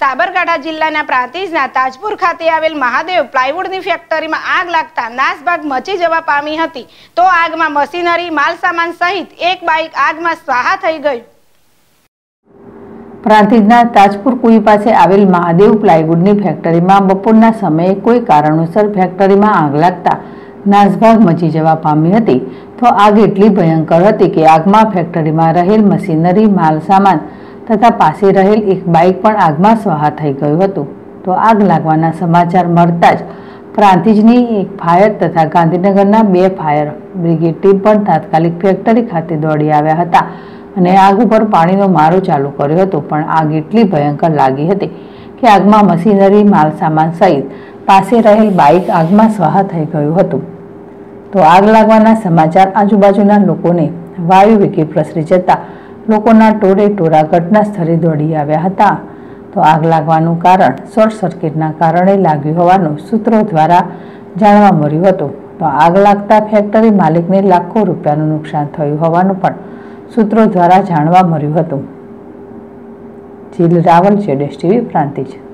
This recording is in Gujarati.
સાબરકાંઠા જિલ્લાના પ્રાંતિજના તાજપુર ખાતે આવેલ મહાદેવ પ્લાયવુડની ફેક્ટરીમાં આગ લાગતા નાસભાગ મચી જવા પામી હતી. તો આગમાં મશીનરી, માલસામાન સહિત એક બાઇક આગમાં સ્વાહા થઈ ગયું પ્રાંતિજના તાજપુર કુઈ પાસે આવેલ મહાદેવ પ્લાયવુડની ફેક્ટરીમાં બપોરના સમયે કોઈ કારણોસર ફેક્ટરીમાં આગ લાગતા નાસભાગ મચી જવા પામી હતી. તો આગ એટલી ભયંકર હતી કે આગમાં ફેક્ટરીમાં રહેલ મશીનરી, માલસામાન તથા પાસે રહેલ એક બાઇક પણ આગમાં સ્વાહા થઈ ગયું હતું. તો આગ લાગવાના સમાચાર મળતા જ પ્રાંતિજની એક ફાયર તથા ગાંધીનગરના બે ફાયર બ્રિગેડ ટીમ પણ તાત્કાલિક ફેક્ટરી ખાતે દોડી આવ્યા હતા અને આગ ઉપર પાણીનો મારો ચાલુ કર્યો હતો. પણ આગ એટલી ભયંકર લાગી હતી કે આગમાં મશીનરી, માલ સામાન સહિત પાસે રહેલ બાઇક આગમાં સ્વાહા થઈ ગયું હતું. તો આગ લાગવાના સમાચાર આજુબાજુના લોકોને વાયુ વેગે પ્રસરી જતા લોકોના ટોળે ટોળા ઘટના સ્થળે દોડી આવ્યા હતા. તો આગ લાગવાનું કારણ શોર્ટ સર્કિટના કારણે લાગ્યું હોવાનું સૂત્રો દ્વારા જાણવા મળ્યું હતું. તો આગ લાગતા ફેક્ટરી માલિકને લાખો રૂપિયાનું નુકસાન થયું હોવાનું પણ સૂત્રો દ્વારા જાણવા મળ્યું હતું. જીલ રાવલ જેડેશ ટીવી, પ્રાંતિજ.